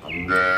好的